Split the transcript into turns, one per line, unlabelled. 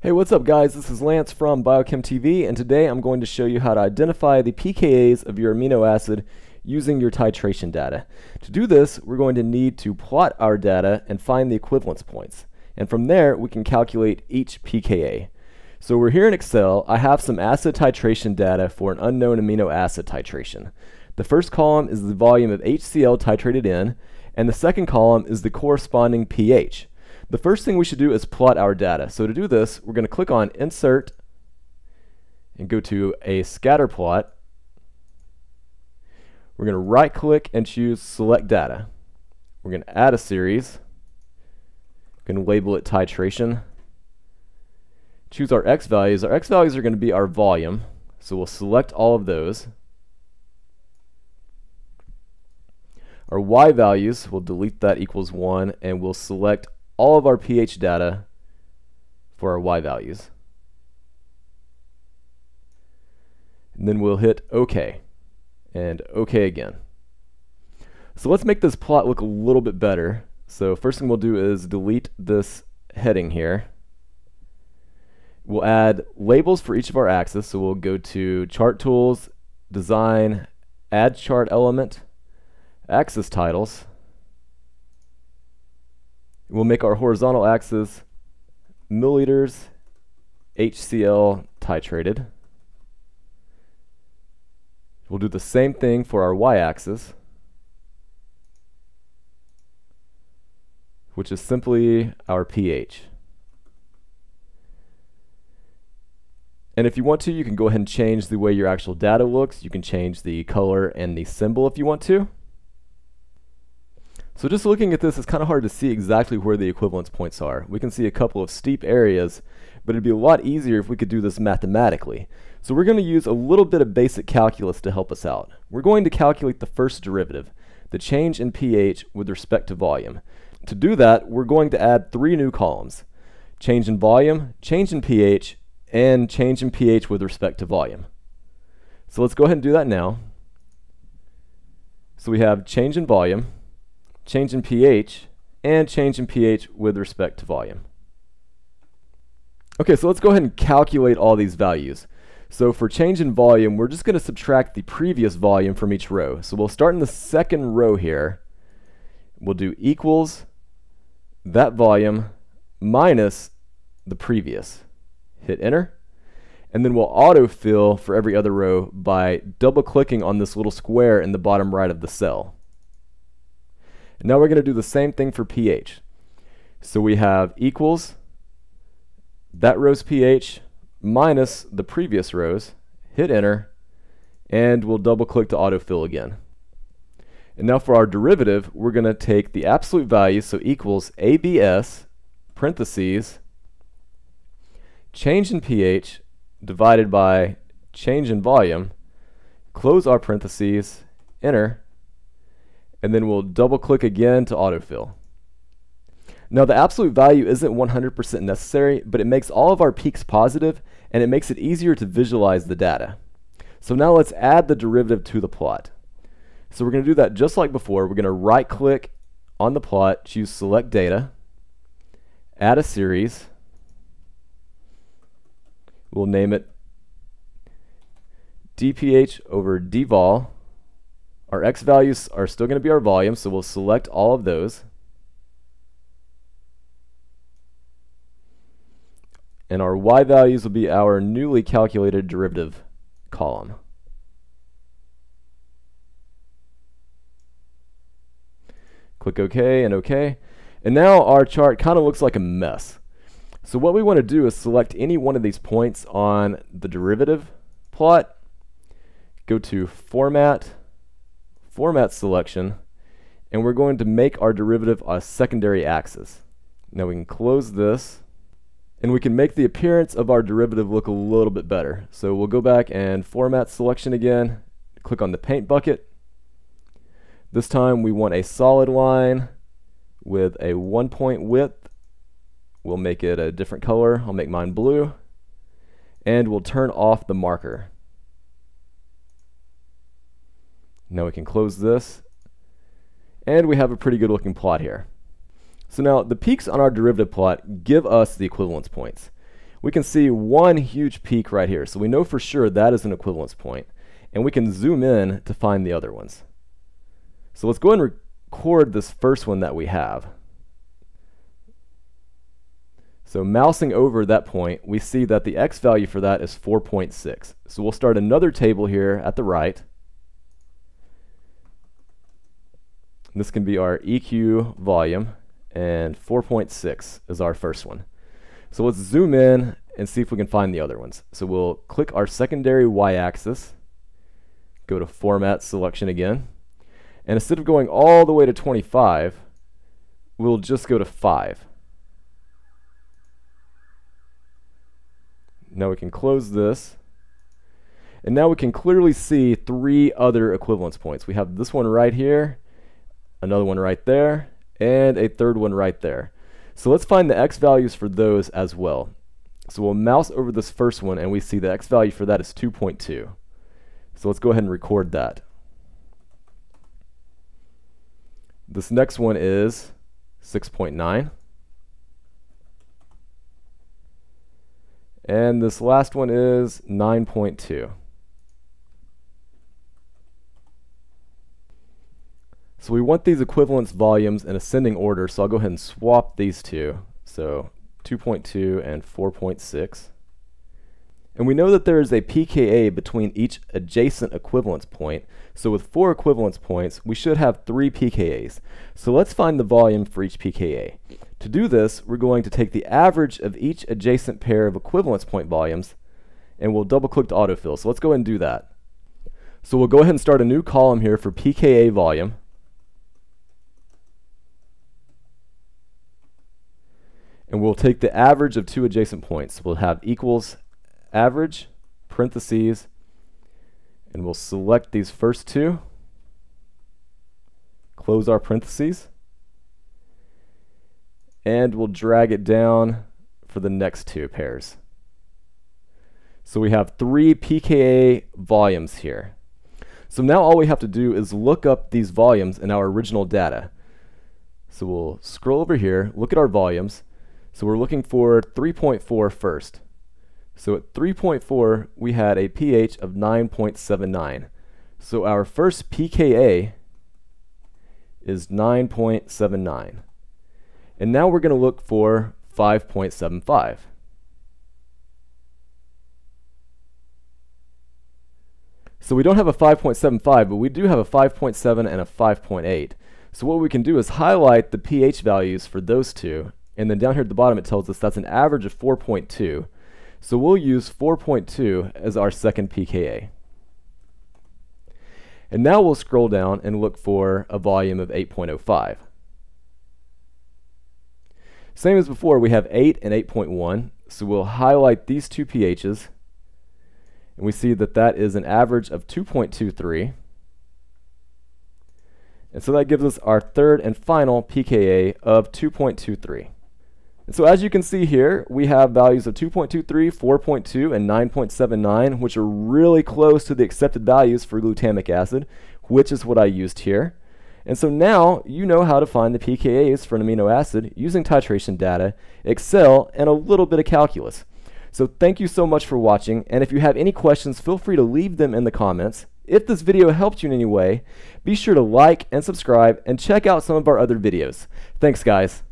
Hey, what's up guys? This is Lance from Biochem TV and today I'm going to show you how to identify the pKa's of your amino acid using your titration data. To do this, we're going to need to plot our data and find the equivalence points. And from there, we can calculate each pKa. So we're here in Excel. I have some acid titration data for an unknown amino acid titration. The first column is the volume of HCl titrated in, and the second column is the corresponding pH. The first thing we should do is plot our data. So to do this, we're going to click on Insert and go to a scatter plot. We're going to right click and choose Select Data. We're going to add a series. We're going to label it titration. Choose our X values. Our X values are going to be our volume. So we'll select all of those. Our Y values, we'll delete that equals 1 and we'll select all of our pH data for our Y values. And then we'll hit OK and OK again. So let's make this plot look a little bit better. So first thing we'll do is delete this heading here. We'll add labels for each of our axes. So we'll go to Chart Tools, Design, Add Chart Element, Axis Titles, We'll make our horizontal axis milliliters HCl titrated. We'll do the same thing for our y-axis, which is simply our pH. And if you want to, you can go ahead and change the way your actual data looks. You can change the color and the symbol if you want to. So just looking at this, it's kind of hard to see exactly where the equivalence points are. We can see a couple of steep areas, but it'd be a lot easier if we could do this mathematically. So we're going to use a little bit of basic calculus to help us out. We're going to calculate the first derivative, the change in pH with respect to volume. To do that, we're going to add three new columns, change in volume, change in pH, and change in pH with respect to volume. So let's go ahead and do that now. So we have change in volume, change in pH, and change in pH with respect to volume. Okay, so let's go ahead and calculate all these values. So for change in volume, we're just going to subtract the previous volume from each row. So we'll start in the second row here. We'll do equals that volume minus the previous. Hit enter. And then we'll autofill for every other row by double clicking on this little square in the bottom right of the cell. Now we're going to do the same thing for pH. So we have equals that row's pH minus the previous rows, hit enter, and we'll double click to autofill again. And now for our derivative, we're going to take the absolute value, so equals ABS, parentheses, change in pH divided by change in volume, close our parentheses, enter, and then we'll double click again to autofill. Now the absolute value isn't 100% necessary, but it makes all of our peaks positive and it makes it easier to visualize the data. So now let's add the derivative to the plot. So we're going to do that just like before. We're going to right click on the plot, choose select data, add a series. We'll name it dpH over dvol our x values are still going to be our volume, so we'll select all of those. And our y values will be our newly calculated derivative column. Click OK and OK. And now our chart kind of looks like a mess. So what we want to do is select any one of these points on the derivative plot, go to Format, format selection, and we're going to make our derivative a secondary axis. Now we can close this, and we can make the appearance of our derivative look a little bit better. So we'll go back and format selection again, click on the paint bucket. This time we want a solid line with a one point width. We'll make it a different color. I'll make mine blue. And we'll turn off the marker. Now we can close this. And we have a pretty good looking plot here. So now the peaks on our derivative plot give us the equivalence points. we can see one huge peak right here. So we know for sure that is an equivalence point. And we can zoom in to find the other ones. So let's go and record this first one that we have. So mousing over that point, we see that the x value for that is 4.6. So we'll start another table here at the right. This can be our EQ volume, and 4.6 is our first one. So let's zoom in and see if we can find the other ones. So we'll click our secondary y-axis, go to Format Selection again, and instead of going all the way to 25, we'll just go to 5. Now we can close this. And now we can clearly see three other equivalence points. We have this one right here, another one right there, and a third one right there. So let's find the x values for those as well. So we'll mouse over this first one and we see the x value for that is 2.2. So let's go ahead and record that. This next one is 6.9. And this last one is 9.2. So we want these equivalence volumes in ascending order, so I'll go ahead and swap these two. So 2.2 and 4.6. And we know that there is a pKa between each adjacent equivalence point. So with four equivalence points, we should have three pKa's. So let's find the volume for each pKa. To do this, we're going to take the average of each adjacent pair of equivalence point volumes, and we'll double click to autofill. So let's go ahead and do that. So we'll go ahead and start a new column here for pKa volume. And we'll take the average of two adjacent points. We'll have equals average, parentheses, and we'll select these first two, close our parentheses, and we'll drag it down for the next two pairs. So we have three pKa volumes here. So now all we have to do is look up these volumes in our original data. So we'll scroll over here, look at our volumes. So we're looking for 3.4 first. So at 3.4, we had a pH of 9.79. So our first pKa is 9.79. And now we're going to look for 5.75. So we don't have a 5.75, but we do have a 5.7 and a 5.8. So what we can do is highlight the pH values for those two, and then down here at the bottom it tells us that's an average of 4.2. So we'll use 4.2 as our second pKa. And now we'll scroll down and look for a volume of 8.05. Same as before, we have 8 and 8.1. So we'll highlight these two pHs. And we see that that is an average of 2.23. And so that gives us our third and final pKa of 2.23. And so as you can see here, we have values of 2.23, 4.2, and 9.79, which are really close to the accepted values for glutamic acid, which is what I used here. And so now you know how to find the pKa's for an amino acid using titration data, Excel, and a little bit of calculus. So thank you so much for watching, and if you have any questions, feel free to leave them in the comments. If this video helped you in any way, be sure to like and subscribe and check out some of our other videos. Thanks guys.